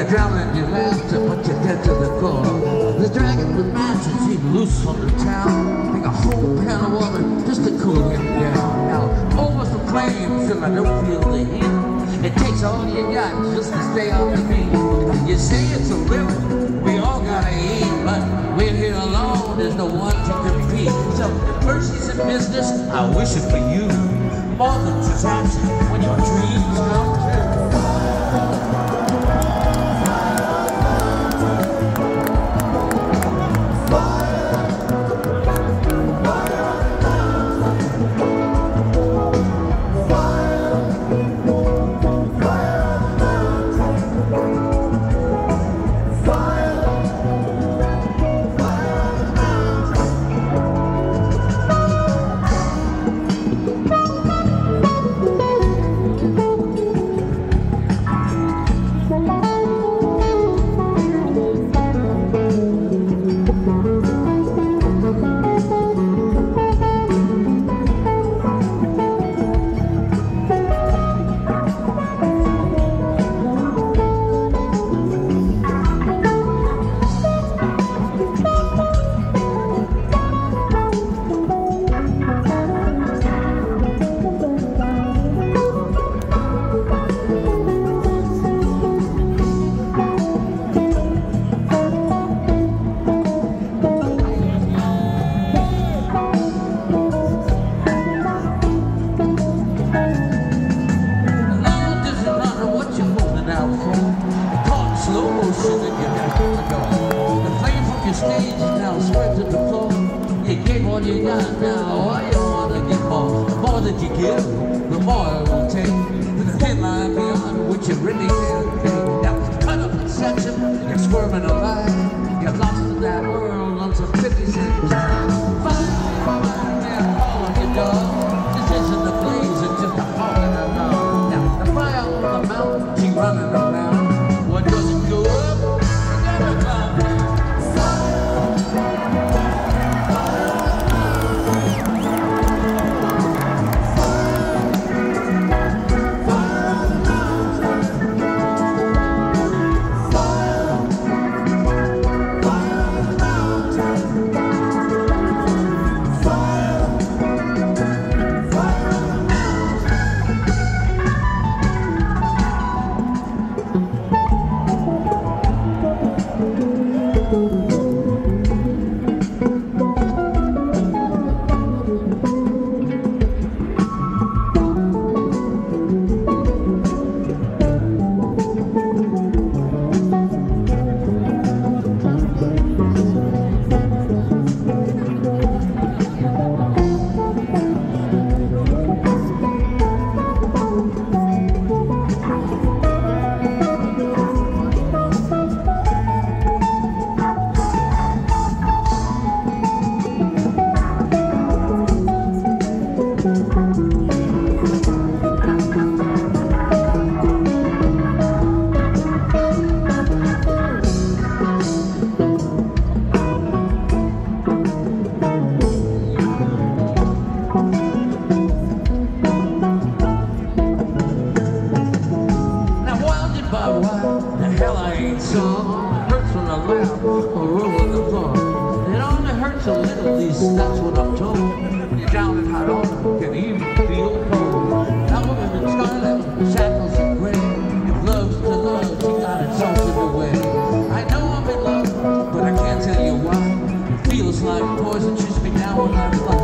You're drowning your laughter, but you're dead to the core. The dragon with matches, he loose from the town. Take a whole pan of water just to cool him down. Now, over some flames, till I don't feel the heat. It takes all you got just to stay on the beat. You say it's a river, we all gotta eat, but we're here alone, there's no one to compete. So, if Mercy's in business, I wish it for you. More than just when your dreams come stage now spread to the floor. You gave all you got now, why you wanna get more? The more that you give, the more it will take. The thin line beyond which you really can't cold. Scarlet, shackles and gray, if love's to love, got it something. I know I'm in love, but I can't tell you why. It feels like poison, shoots me down when I fly.